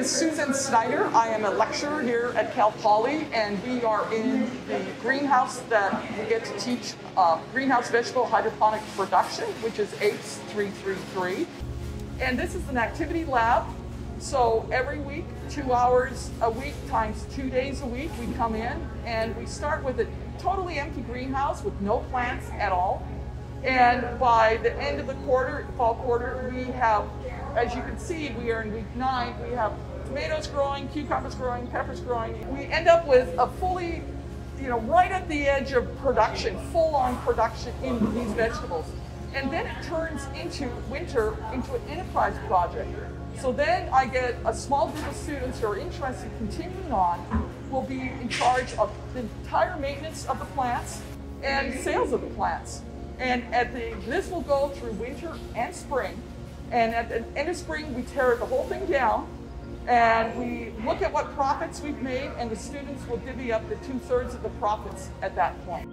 is Susan Snyder. I am a lecturer here at Cal Poly, and we are in the greenhouse that we get to teach uh, greenhouse vegetable hydroponic production, which is APES 333. And this is an activity lab. So every week, two hours a week times two days a week, we come in and we start with a totally empty greenhouse with no plants at all. And by the end of the quarter, fall quarter, we have, as you can see, we are in week nine, we have tomatoes growing, cucumbers growing, peppers growing. We end up with a fully, you know, right at the edge of production, full on production in these vegetables. And then it turns into winter into an enterprise project. So then I get a small group of students who are interested in continuing on, will be in charge of the entire maintenance of the plants and sales of the plants. And at the this will go through winter and spring. And at the end of spring, we tear the whole thing down and we look at what profits we've made, and the students will divvy up the two thirds of the profits at that point.